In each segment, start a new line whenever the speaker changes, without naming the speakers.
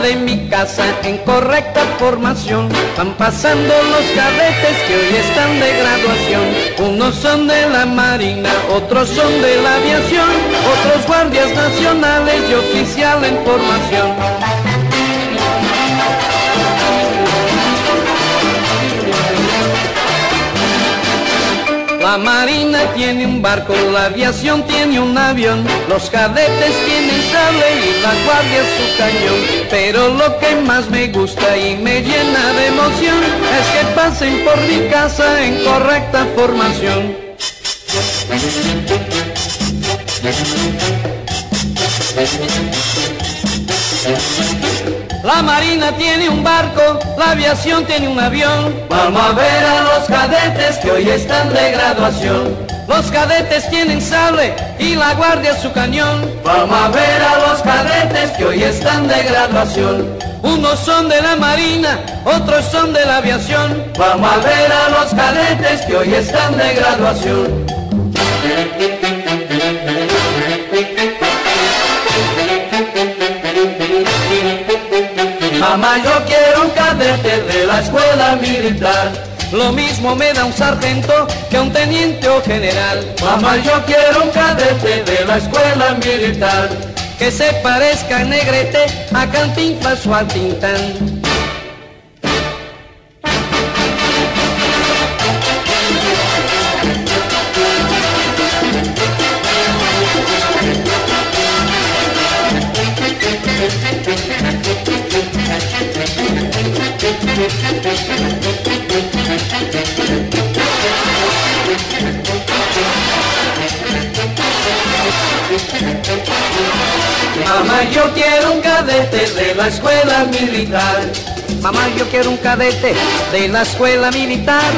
de mi casa en correcta formación van pasando los cadetes que hoy están de graduación. Unos son de la marina, otros son de la aviación, otros guardias nacionales y oficial en formación. La marina tiene un barco, la aviación tiene un avión, los cadetes tienen sable y la guardia su cañón. Pero lo que más me gusta y me llena de emoción es que pasen por mi casa en correcta formación. La marina tiene un barco, la aviación tiene un avión. Vamos a ver a los cadetes que hoy están de graduación. Los cadetes tienen sable y la guardia su cañón. Vamos a ver a los cadetes que hoy están de graduación. Unos son de la marina, otros son de la aviación. Vamos a ver a los cadetes que hoy están de graduación. Mamá, yo quiero un cadete de la escuela militar. Lo mismo me da un sargento que un teniente o general. Mamá, yo quiero un cadete de la escuela militar. Que se parezca en negrete a Cantinflas o a Tintán. Mamá, yo quiero un cadete de la escuela militar. Mamá, yo quiero un cadete de la escuela militar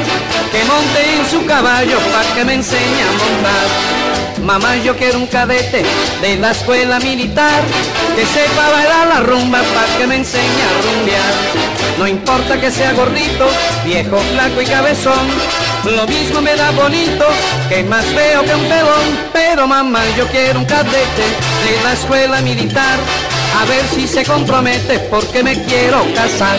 que monte en su caballo para que me enseñe a montar. Mamá, yo quiero un cadete de la escuela militar que sepa bailar la rumba para que me enseñe a rumbear. No importa que sea gordito, viejo, flaco y cabezón, lo mismo me da bonito que más feo que un pelón. Pero mamá, yo quiero un cadete de la escuela militar, a ver si se compromete porque me quiero casar.